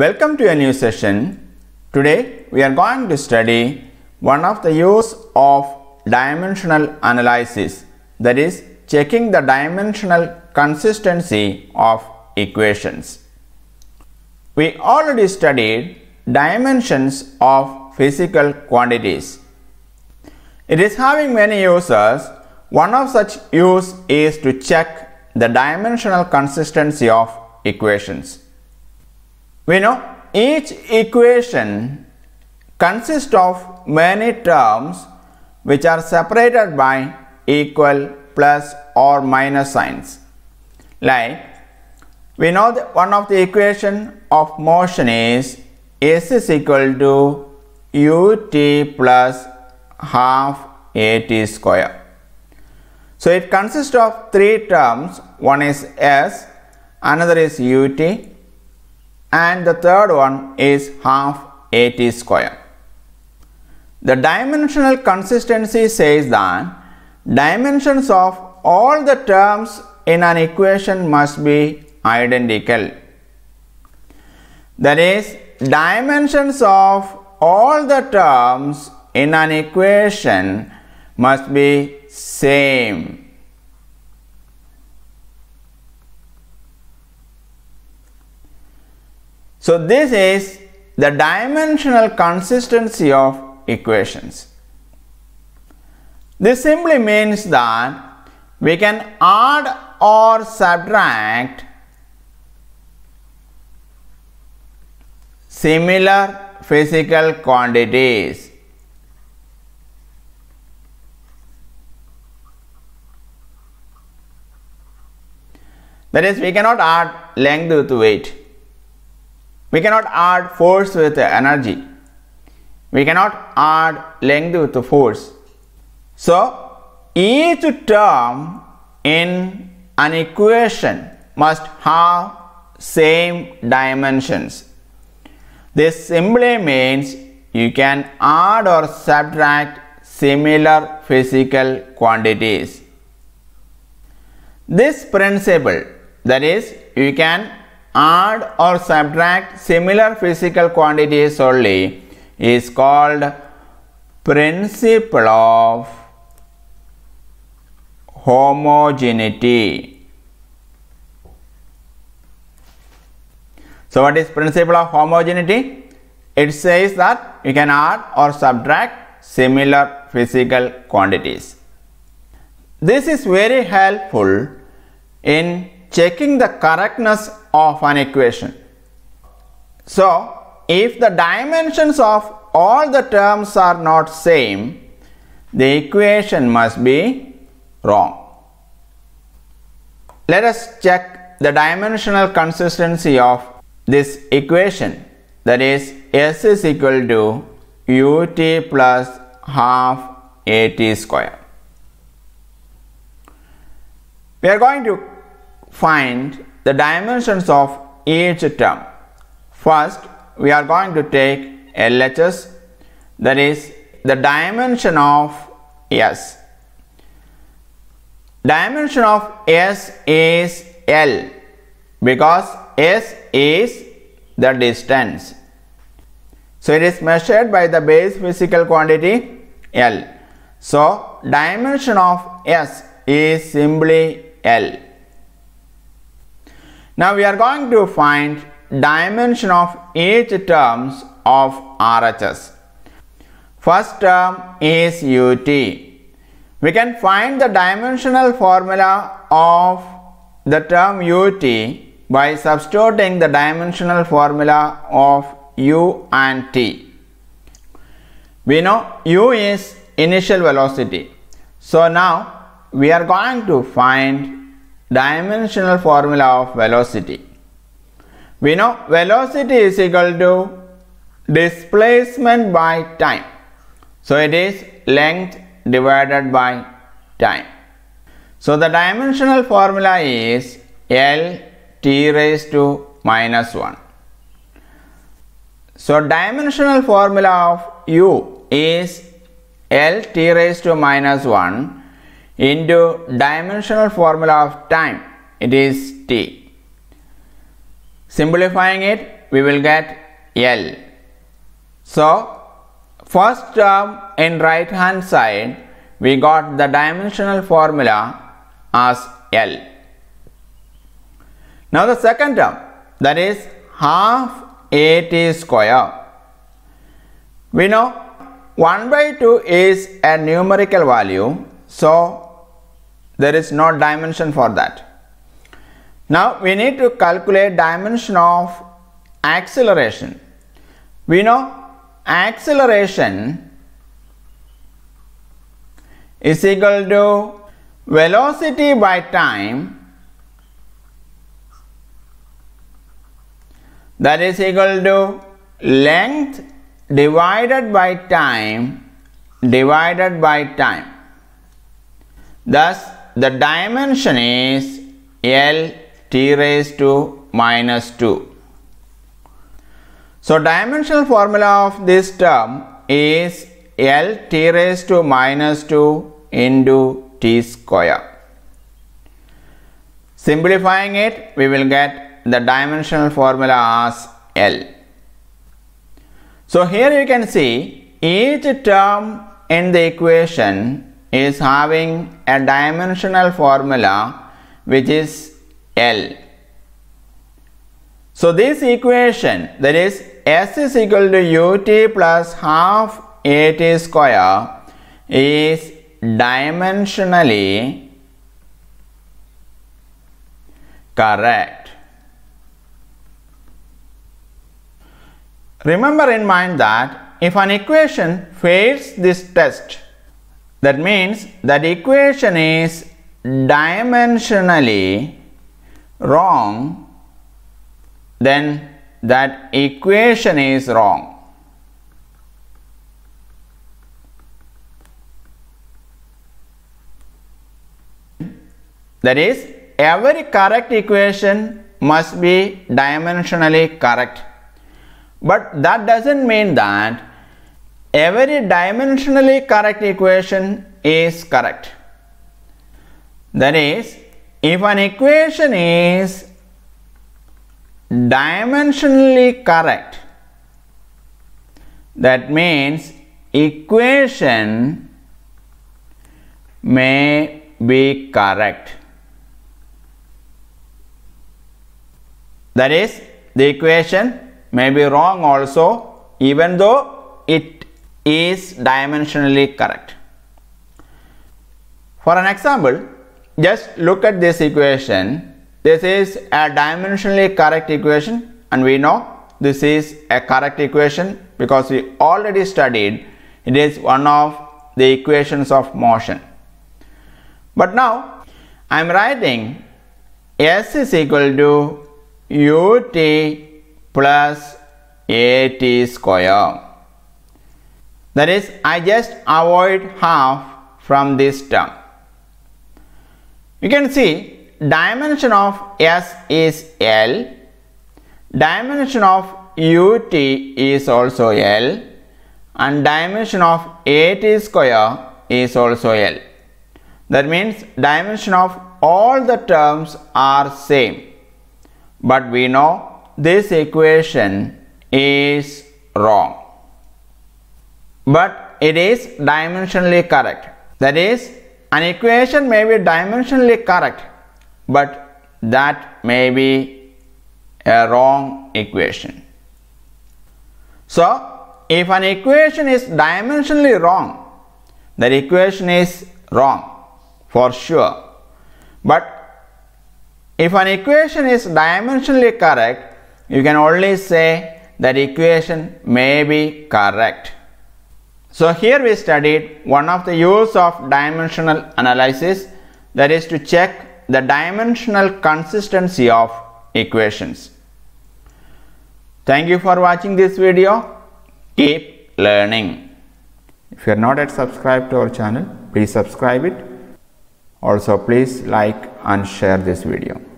Welcome to a new session. Today we are going to study one of the use of dimensional analysis that is checking the dimensional consistency of equations. We already studied dimensions of physical quantities. It is having many uses. One of such use is to check the dimensional consistency of equations. We know each equation consists of many terms which are separated by equal, plus or minus signs. Like we know that one of the equation of motion is S is equal to ut plus half at square. So it consists of three terms. One is S, another is ut, and the third one is half at square. The dimensional consistency says that dimensions of all the terms in an equation must be identical. That is, dimensions of all the terms in an equation must be same. So, this is the dimensional consistency of equations. This simply means that we can add or subtract similar physical quantities. That is, we cannot add length with weight. We cannot add force with energy. We cannot add length with force. So, each term in an equation must have same dimensions. This simply means you can add or subtract similar physical quantities. This principle that is you can add or subtract similar physical quantities only is called principle of homogeneity. So what is principle of homogeneity? It says that you can add or subtract similar physical quantities. This is very helpful in checking the correctness of an equation. So, if the dimensions of all the terms are not same, the equation must be wrong. Let us check the dimensional consistency of this equation that is S is equal to ut plus half at square. We are going to find the dimensions of each term. First, we are going to take LHS that is the dimension of S. Dimension of S is L because S is the distance. So it is measured by the base physical quantity L. So dimension of S is simply L. Now we are going to find dimension of each terms of RHS. First term is UT. We can find the dimensional formula of the term UT by substituting the dimensional formula of U and T. We know U is initial velocity. So now we are going to find dimensional formula of velocity. We know velocity is equal to displacement by time. So it is length divided by time. So the dimensional formula is L t raised to minus 1. So dimensional formula of U is L t raised to minus 1 into dimensional formula of time it is t. Simplifying it we will get L. So, first term in right hand side we got the dimensional formula as L. Now the second term that is half AT square. We know 1 by 2 is a numerical value so there is no dimension for that. Now we need to calculate dimension of acceleration. We know acceleration is equal to velocity by time that is equal to length divided by time divided by time. Thus, the dimension is L t raised to minus 2. So, dimensional formula of this term is L t raised to minus 2 into t square. Simplifying it, we will get the dimensional formula as L. So here you can see each term in the equation is having a dimensional formula which is L. So this equation that is S is equal to ut plus half at square is dimensionally correct. Remember in mind that if an equation fails this test, that means that equation is dimensionally wrong, then that equation is wrong. That is, every correct equation must be dimensionally correct. But that doesn't mean that every dimensionally correct equation is correct. That is, if an equation is dimensionally correct, that means equation may be correct. That is, the equation may be wrong also even though it is dimensionally correct. For an example, just look at this equation. This is a dimensionally correct equation and we know this is a correct equation because we already studied it is one of the equations of motion. But now I am writing S is equal to ut plus at square. That is, I just avoid half from this term. You can see dimension of S is L, dimension of ut is also L and dimension of at square is also L. That means dimension of all the terms are same. But we know this equation is wrong. But it is dimensionally correct. That is, an equation may be dimensionally correct, but that may be a wrong equation. So, if an equation is dimensionally wrong, that equation is wrong for sure. But if an equation is dimensionally correct, you can only say that equation may be correct. So here we studied one of the use of dimensional analysis that is to check the dimensional consistency of equations. Thank you for watching this video. Keep learning. If you are not yet subscribed to our channel, please subscribe it. Also please like and share this video.